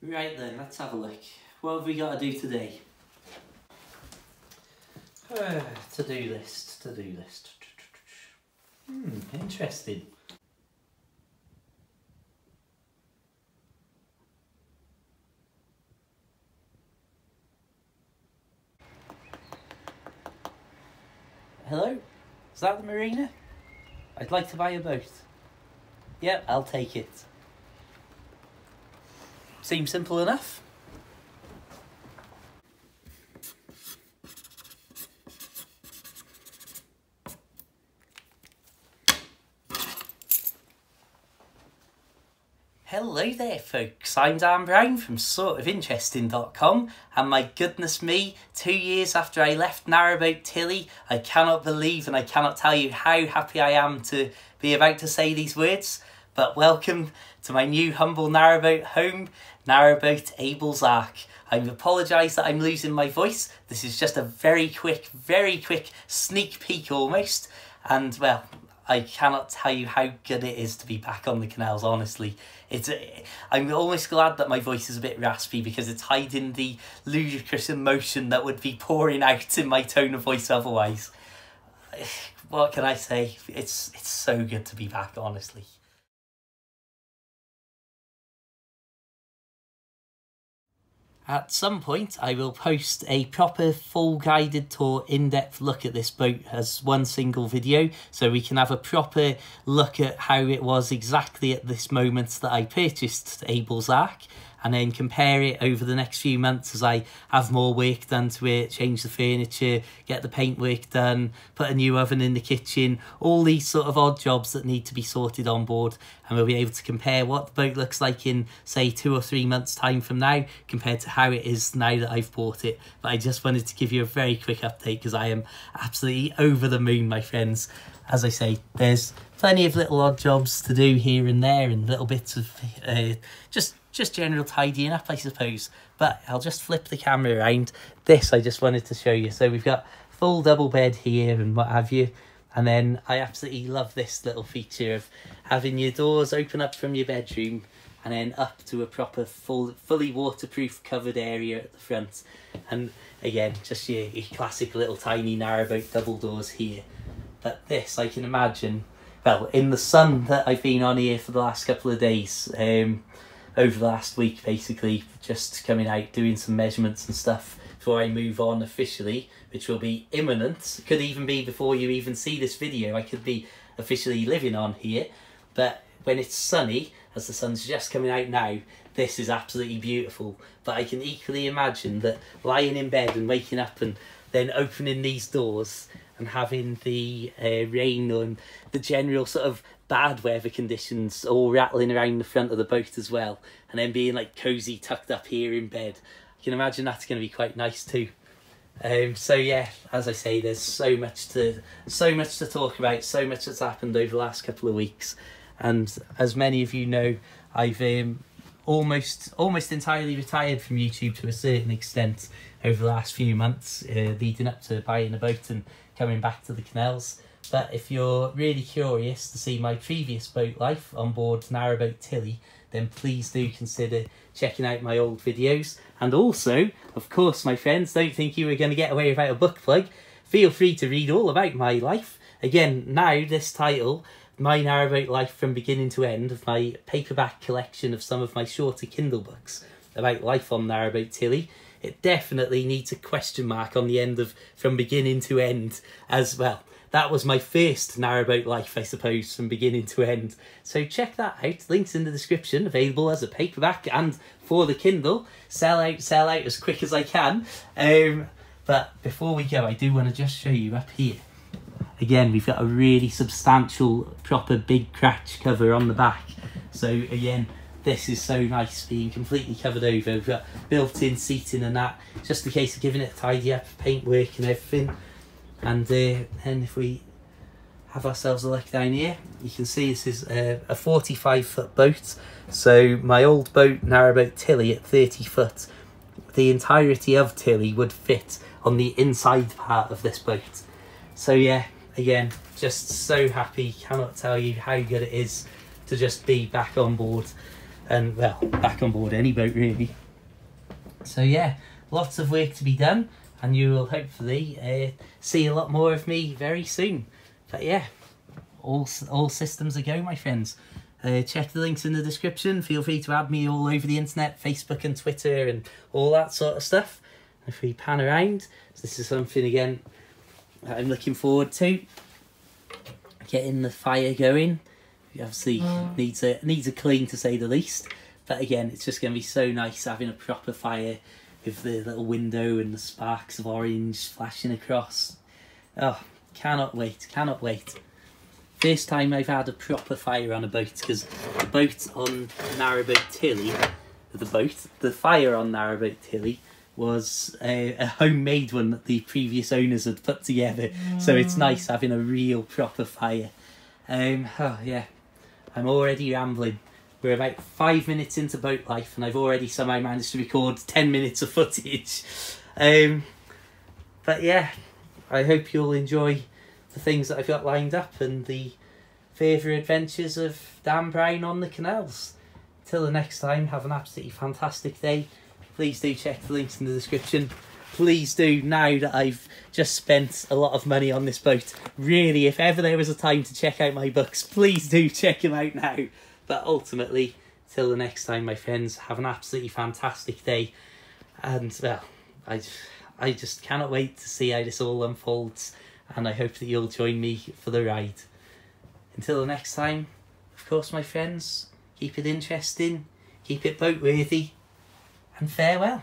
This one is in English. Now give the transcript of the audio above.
Right then, let's have a look. What have we got to do today? Uh, to-do list, to-do list. Hmm, interesting. Hello? Is that the marina? I'd like to buy a boat. Yep, I'll take it. Seems simple enough. Hello there folks, I'm Dan Brown from sortofinteresting.com and my goodness me, two years after I left Narrowboat Tilly, I cannot believe and I cannot tell you how happy I am to be about to say these words, but welcome to my new humble narrowboat home, Narrowboat Abel's Ark. I apologise that I'm losing my voice, this is just a very quick, very quick sneak peek almost, and well, I cannot tell you how good it is to be back on the canals, honestly. It's uh, I'm almost glad that my voice is a bit raspy because it's hiding the ludicrous emotion that would be pouring out in my tone of voice otherwise. What can I say? It's it's so good to be back, honestly. At some point, I will post a proper full guided tour in-depth look at this boat as one single video so we can have a proper look at how it was exactly at this moment that I purchased Abel's Ark and then compare it over the next few months as I have more work done to it, change the furniture, get the paintwork done, put a new oven in the kitchen, all these sort of odd jobs that need to be sorted on board. And we'll be able to compare what the boat looks like in, say, two or three months' time from now compared to how it is now that I've bought it. But I just wanted to give you a very quick update because I am absolutely over the moon, my friends. As I say, there's plenty of little odd jobs to do here and there and little bits of uh, just just general tidying up, I suppose. But I'll just flip the camera around. This I just wanted to show you. So we've got full double bed here and what have you. And then I absolutely love this little feature of having your doors open up from your bedroom and then up to a proper full, fully waterproof covered area at the front. And again, just your, your classic little tiny narrowboat double doors here. But this, I can imagine, well, in the sun that I've been on here for the last couple of days, um, over the last week basically just coming out doing some measurements and stuff before I move on officially which will be imminent. Could even be before you even see this video I could be officially living on here. But when it's sunny as the sun's just coming out now this is absolutely beautiful. But I can equally imagine that lying in bed and waking up and then opening these doors and having the uh, rain and the general sort of bad weather conditions all rattling around the front of the boat as well and then being like cozy tucked up here in bed. You can imagine that's going to be quite nice too. Um, so yeah as i say there's so much to so much to talk about so much that's happened over the last couple of weeks. And as many of you know i've um, almost almost entirely retired from youtube to a certain extent over the last few months uh, leading up to buying a boat and coming back to the canals but if you're really curious to see my previous boat life on board Narrowboat Tilly, then please do consider checking out my old videos. And also, of course, my friends, don't think you were going to get away without a book plug. Feel free to read all about my life. Again, now this title, My Narrowboat Life from Beginning to End, of my paperback collection of some of my shorter Kindle books about life on Narrowboat Tilly, it definitely needs a question mark on the end of from beginning to end as well that was my first narrowboat life, I suppose, from beginning to end. So check that out. Links in the description, available as a paperback and for the Kindle. Sell out, sell out as quick as I can. Um, but before we go, I do want to just show you up here. Again, we've got a really substantial, proper big cratch cover on the back. So again, this is so nice being completely covered over. We've got built-in seating and that, just in case of giving it a tidy up, paintwork and everything. And uh, then if we have ourselves a look down here, you can see this is a, a 45 foot boat. So my old boat, narrowboat Tilly at 30 foot, the entirety of Tilly would fit on the inside part of this boat. So yeah, again, just so happy, cannot tell you how good it is to just be back on board and well, back on board any boat really. So yeah, lots of work to be done, and you will hopefully uh, see a lot more of me very soon. But yeah, all all systems are go, my friends. Uh, check the links in the description. Feel free to add me all over the internet, Facebook and Twitter, and all that sort of stuff. If we pan around, this is something again that I'm looking forward to. Getting the fire going. Obviously needs a needs a clean to say the least. But again, it's just going to be so nice having a proper fire with the little window and the sparks of orange flashing across. Oh, cannot wait, cannot wait. First time I've had a proper fire on a boat because the boat on Narrowboat Tilly, the boat, the fire on Narrowboat Tilly was a, a homemade one that the previous owners had put together. So it's nice having a real proper fire. Um, oh yeah, I'm already rambling. We're about five minutes into boat life, and I've already somehow managed to record ten minutes of footage. Um, but yeah, I hope you'll enjoy the things that I've got lined up and the further adventures of Dan Brown on the canals. Till the next time, have an absolutely fantastic day. Please do check the links in the description. Please do, now that I've just spent a lot of money on this boat, really, if ever there was a time to check out my books, please do check them out now. But ultimately, till the next time, my friends, have an absolutely fantastic day. And, well, I, I just cannot wait to see how this all unfolds. And I hope that you'll join me for the ride. Until the next time, of course, my friends, keep it interesting, keep it boat worthy, and farewell.